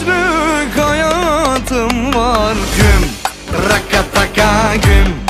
dörtlük hayatım var Güm, raka taka güm.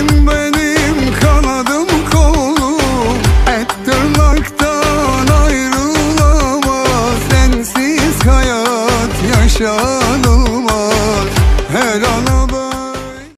Sen benim kanadım kolum. Et tırnaktan ayrılamaz. Sensiz hayat yaşar.